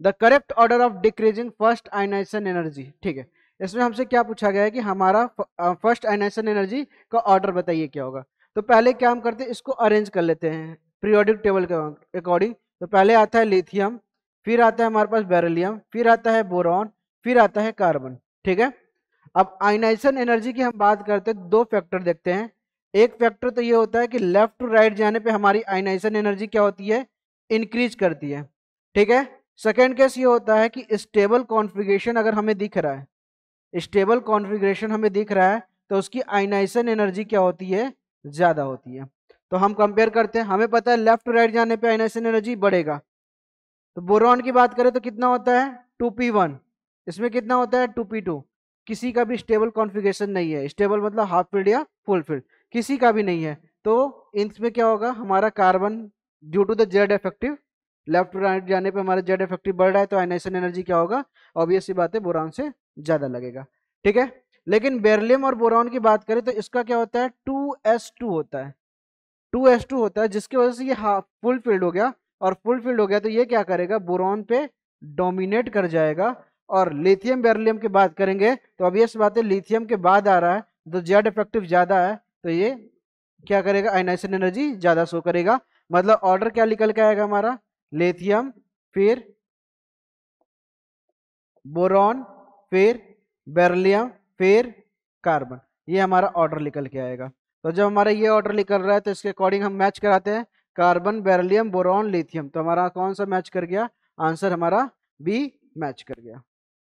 The correct order of decreasing first ionisation energy. ठीक है, इसमें हमसे क्या पूछा गया है कि हमारा फ़र्स्ट आयनाइजेशन एनर्जी का ऑर्डर बताइए क्या होगा। तो पहले क्या हम करते हैं, इसको अरेंज कर लेते हैं, पीरियोडिक टेबल के अकॉर्डिंग। तो पहले आता है लिथियम, फिर आता है हमारे पास बेरिलियम, फिर आता है बोरॉन, फिर आता है कार्बन। ठीक है, अब आयनाइजेशन एनर्जी की हम बात करते हैं, दो फैक्टर देखते हैं। एक फैक्टर तो ये होता है कि लेफ़्ट टू राइट जाने पे हमारी आयनाइजेशन एनर्जी क्या होती है, इंक्रीज करती है। ठीक है सेकेंड केस ये होता है कि स्टेबल कॉन्फ़िगरेशन अगर हमें दिख रहा है स्टेबल कॉन्फ़िगरेशन हमें दिख रहा है तो उसकी आइनाइसन एनर्जी क्या होती है? ज़्यादा होती है। तो हम कंपेयर करते हैं, हमें पता है लेफ़्ट राइट जाने पे आयनाइजेशन एनर्जी बढ़ेगा। तो बोरॉन की बात करें तो कितना होता है? टू पी वन इसमें कितना होता है? टू पी टू किसी का भी स्टेबल कॉन्फ़िगरेशन नहीं है। स्टेबल मतलब हाफ़ फ़ील्ड या फुल फ़ील्ड किसी का भी नहीं है। तो इसमें क्या होगा? हमारा carbon due to the Z effective left right जाने पे हमारा जेड इफ़ेक्टिव बढ़ रहा है तो आयनाइजेशन एनर्जी क्या होगा? ऑब्वियस सी बात है बोरान से ज़्यादा लगेगा। ठीक है? लेकिन बेरलियम और बोरान की बात करें तो इसका क्या होता है? टू एस टू होता है। टू एस टू होता है, जिसकी वजह से ये हाफ़ फुल फ़ील्ड हो गया। और फुल फ़ील्ड हो गया तो ये क्या करेगा? बोरॉन पे डोमिनेट कर जाएगा। और लिथियम बेरलियम की बात करेंगे तो ऑब्वियस बात है लिथियम के बाद आ रहा है तो जेड इफ़ेक्टिव ज़्यादा है तो ये क्या करेगा? आइनाइसन एनर्जी ज़्यादा शो करेगा। मतलब ऑर्डर क्या निकल के आएगा हमारा? लेथियम फिर बोरॉन, फिर बेरलियम फिर कार्बन ये हमारा ऑर्डर निकल के आएगा। तो जब हमारा ये ऑर्डर निकल रहा है तो इसके अकॉर्डिंग हम मैच कराते हैं कार्बन बेरलियम बोरॉन लिथियम तो हमारा कौन सा मैच कर गया? आंसर हमारा बी मैच कर गया।